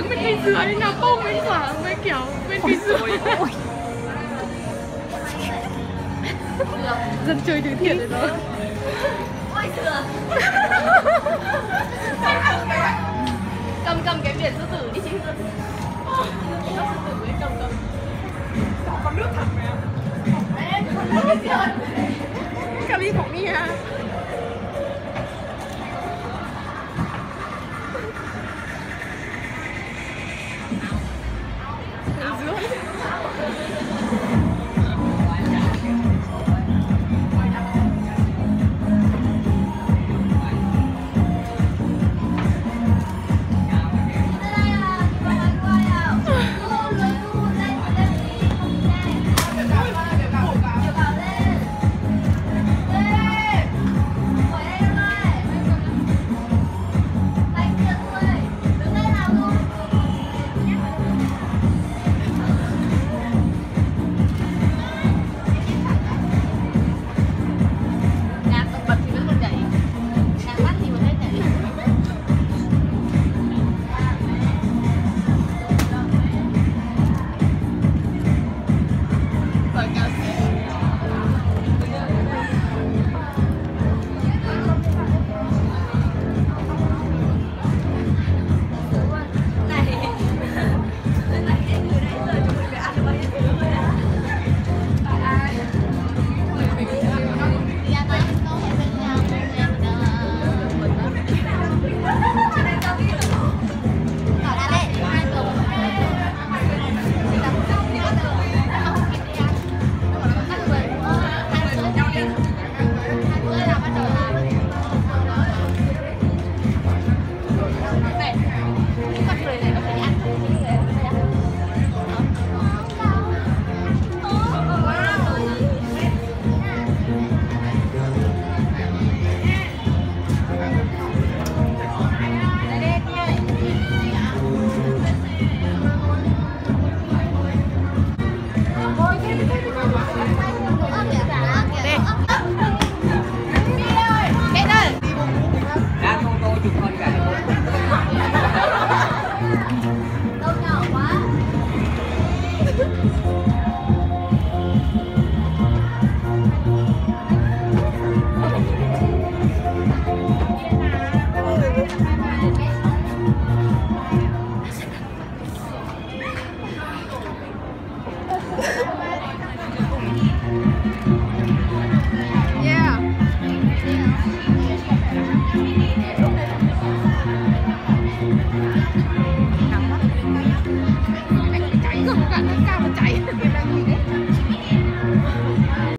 đứng bên cây dừa dưới nào không bên quả bên kiểu bên cây dừa. Dân chơi từ thiện rồi đó. Dừa. Cầm cầm cái biển sư tử đi chị. Hương sư tử cầm cầm có nước thật mà Ê, con nước rồi